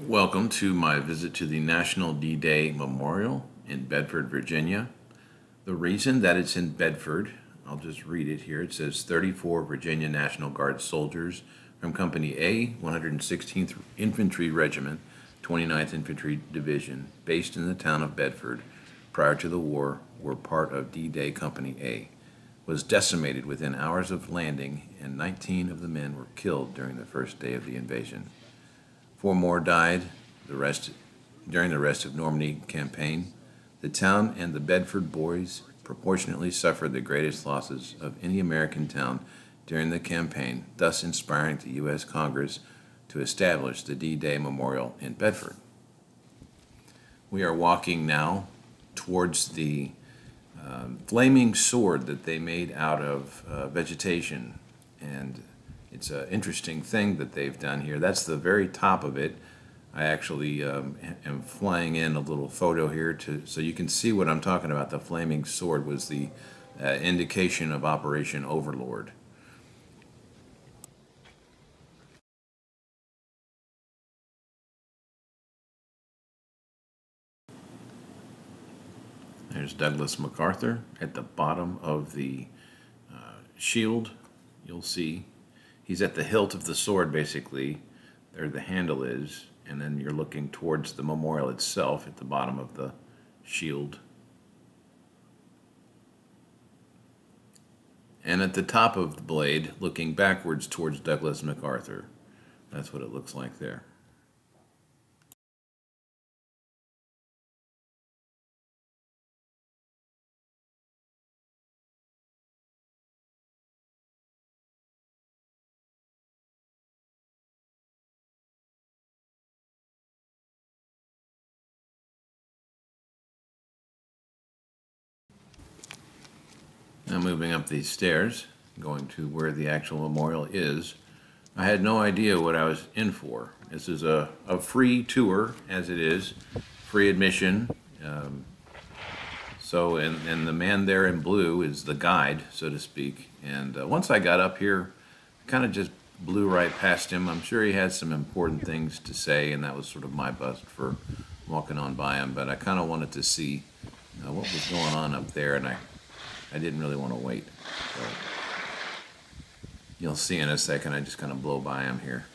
Welcome to my visit to the National D Day Memorial in Bedford, Virginia. The reason that it's in Bedford, I'll just read it here. It says 34 Virginia National Guard soldiers from Company A, 116th Infantry Regiment, 29th Infantry Division, based in the town of Bedford prior to the war, were part of D Day Company A. Was decimated within hours of landing, and 19 of the men were killed during the first day of the invasion. Four more died the rest during the rest of Normandy campaign. The town and the Bedford boys proportionately suffered the greatest losses of any American town during the campaign, thus inspiring the U.S. Congress to establish the D-Day Memorial in Bedford. We are walking now towards the um, flaming sword that they made out of uh, vegetation and it's an interesting thing that they've done here. That's the very top of it. I actually um, am flying in a little photo here to so you can see what I'm talking about. The flaming sword was the uh, indication of Operation Overlord. There's Douglas MacArthur at the bottom of the uh, shield. You'll see he's at the hilt of the sword, basically. There the handle is, and then you're looking towards the memorial itself at the bottom of the shield. And at the top of the blade, looking backwards towards Douglas MacArthur. That's what it looks like there. Now moving up these stairs, going to where the actual memorial is, I had no idea what I was in for. This is a, a free tour, as it is, free admission. Um, so, and, and the man there in blue is the guide, so to speak. And uh, once I got up here, I kind of just blew right past him. I'm sure he had some important things to say, and that was sort of my bust for walking on by him. But I kind of wanted to see uh, what was going on up there, and I I didn't really want to wait. So you'll see in a second, I just kind of blow by him here.